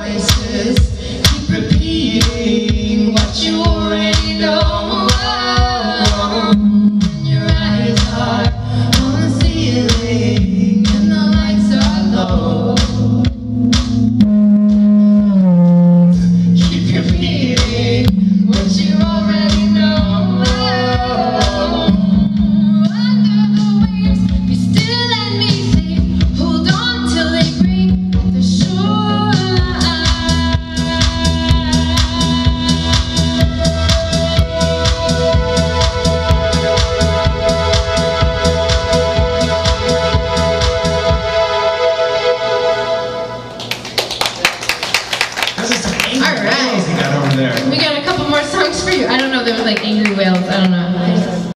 voices. All right. Over there. We got a couple more songs for you. I don't know. There was like angry whales. I don't know.